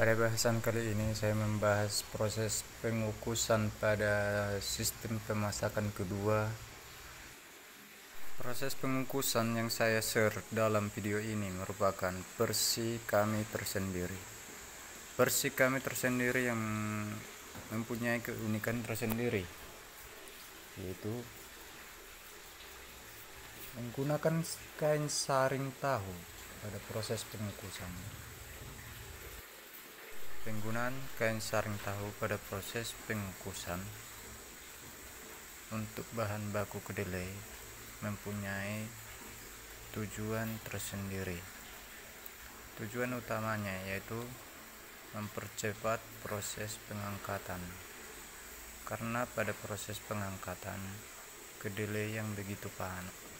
Pada bahasan kali ini saya membahas proses pengukusan pada sistem pemasakan kedua. Proses pengukusan yang saya share dalam video ini merupakan versi kami tersendiri. Versi kami tersendiri yang mempunyai keunikan tersendiri yaitu menggunakan kain saring tahu pada proses pengukusan. Penggunaan kain saring tahu pada proses pengukusan untuk bahan baku kedelai mempunyai tujuan tersendiri. Tujuan utamanya yaitu mempercepat proses pengangkatan. Karena pada proses pengangkatan kedelai yang begitu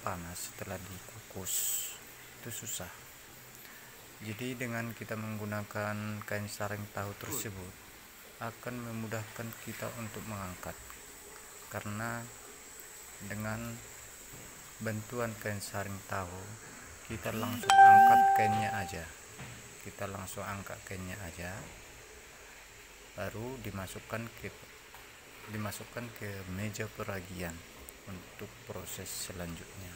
panas setelah dikukus itu susah jadi dengan kita menggunakan kain saring tahu tersebut akan memudahkan kita untuk mengangkat. Karena dengan bantuan kain saring tahu kita langsung angkat kainnya aja. Kita langsung angkat kainnya aja. Baru dimasukkan ke dimasukkan ke meja peragian untuk proses selanjutnya.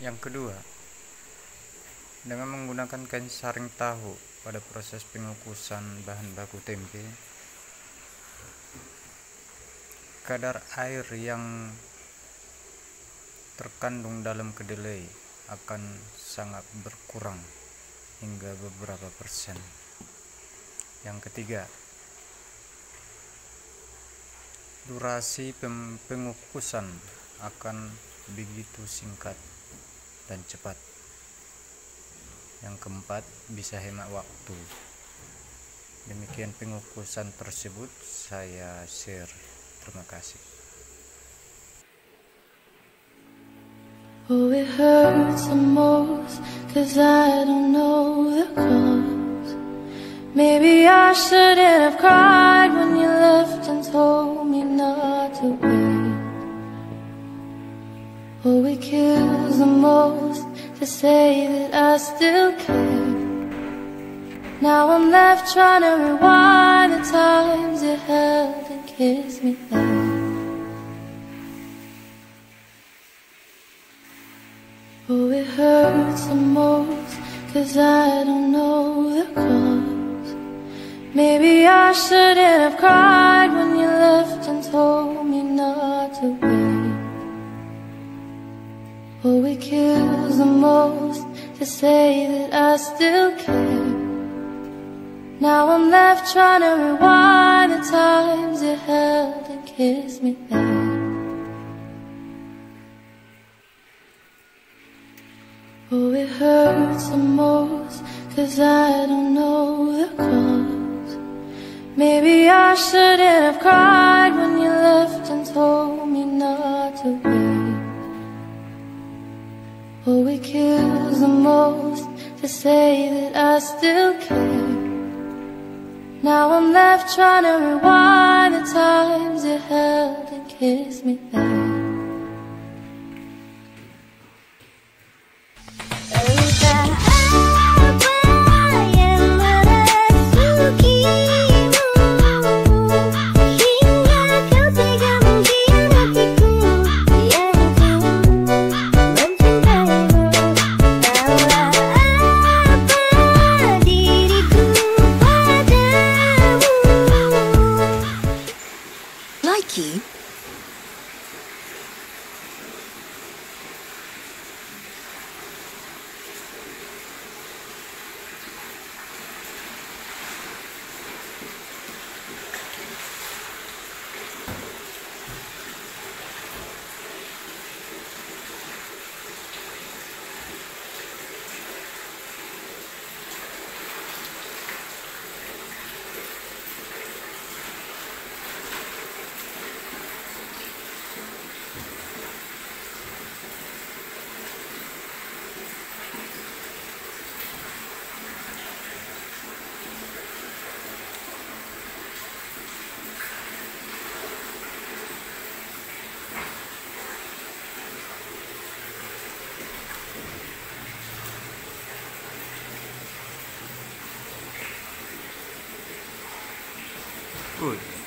Yang kedua, dengan menggunakan kain saring tahu pada proses pengukusan bahan baku tempe, kadar air yang terkandung dalam kedelai akan sangat berkurang hingga beberapa persen. Yang ketiga, durasi pengukusan akan begitu singkat dan cepat. Yang keempat, bisa hemat waktu. Demikian pengukusan tersebut saya share. Terima kasih. Oh, it hurts the most Cause I don't know the cause Maybe I shouldn't have cried When you left and told me not to wait Oh, it kills the most to say that I still care. Now I'm left trying to rewind the times you held and kissed me there. Oh, it hurts the most, cause I don't know the cause. Maybe I shouldn't have cried when you left and told me not to wait. Oh, it kills the most to say that I still care. Now I'm left trying to rewind the times you held and kissed me there. Oh, it hurts the most, cause I don't know the cause. Maybe I shouldn't have cried when you left and told me not to. What we kills the most to say that I still care. Now I'm left trying to rewind the times you held and kissed me there Every Good.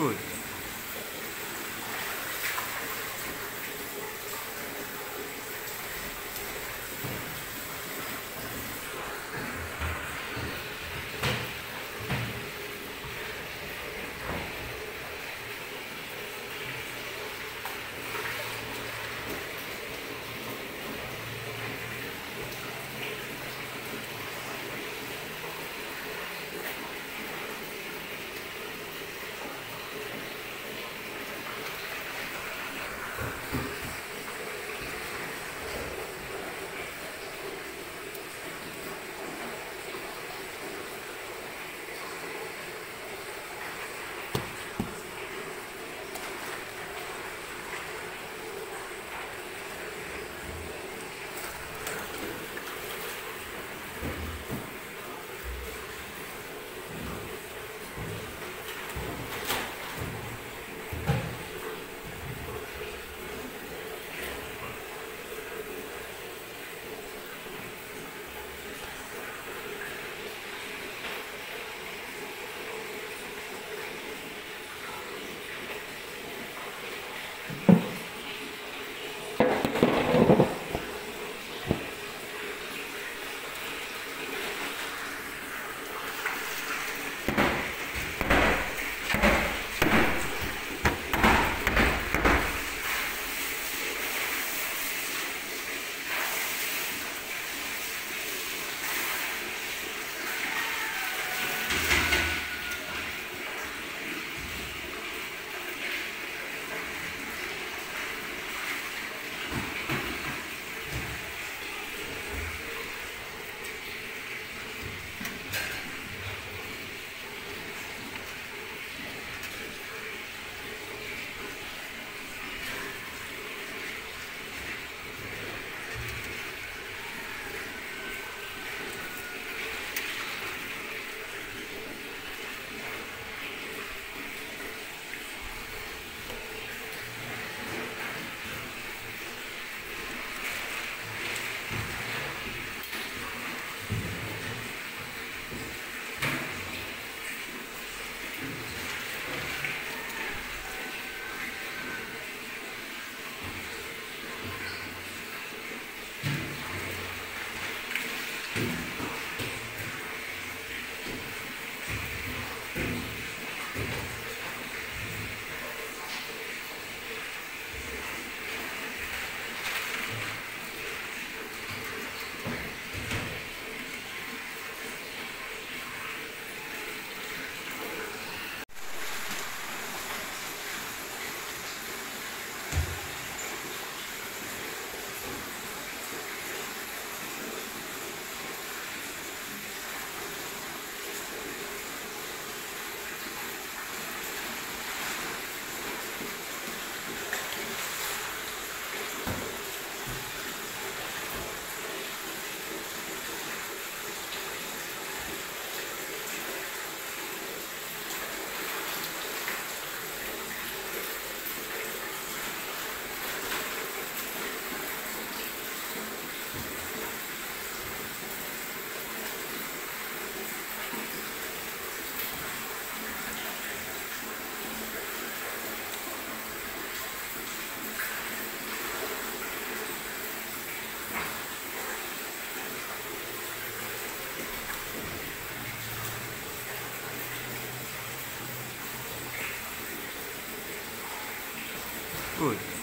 Good. Good.